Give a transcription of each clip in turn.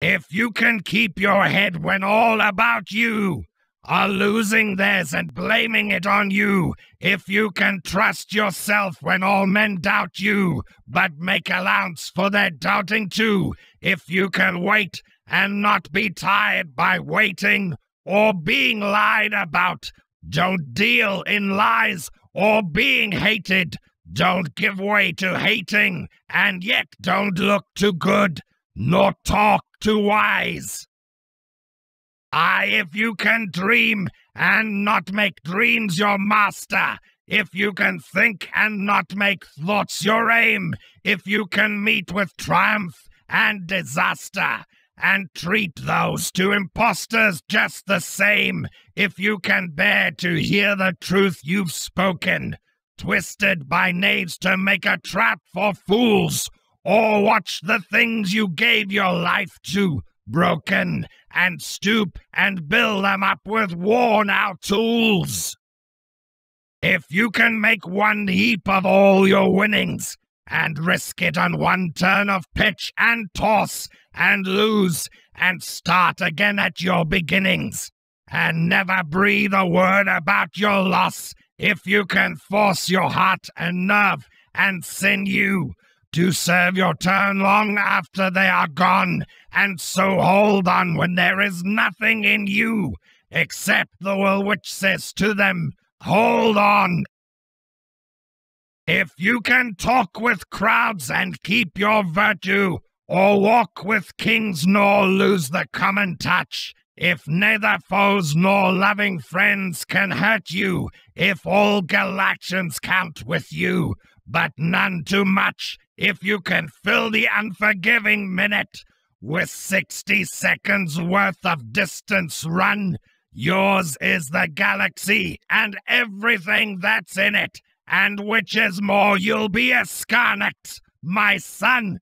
If you can keep your head when all about you are losing theirs and blaming it on you, if you can trust yourself when all men doubt you, but make allowance for their doubting too, if you can wait and not be tired by waiting or being lied about, don't deal in lies or being hated. Don't give way to hating, and yet don't look too good, nor talk too wise. Aye, if you can dream and not make dreams your master, if you can think and not make thoughts your aim, if you can meet with triumph and disaster, and treat those two impostors just the same, if you can bear to hear the truth you've spoken, twisted by knaves to make a trap for fools, or watch the things you gave your life to broken, and stoop and build them up with worn out tools. If you can make one heap of all your winnings, and risk it on one turn of pitch and toss, and lose, and start again at your beginnings, and never breathe a word about your loss, if you can force your heart and nerve and sinew to serve your turn long after they are gone, and so hold on when there is nothing in you except the will which says to them, Hold on. If you can talk with crowds and keep your virtue, or walk with kings nor lose the common touch, if neither foes nor loving friends can hurt you, if all Galatians count with you, but none too much, if you can fill the unforgiving minute with 60 seconds worth of distance run, yours is the galaxy and everything that's in it. And which is more, you'll be a Scarnax, my son.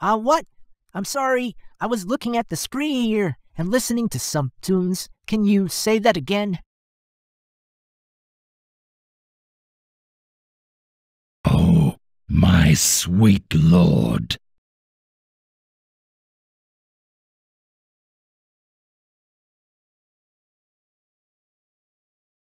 Uh, what? I'm sorry. I was looking at the screen here and listening to some tunes. Can you say that again? My sweet lord,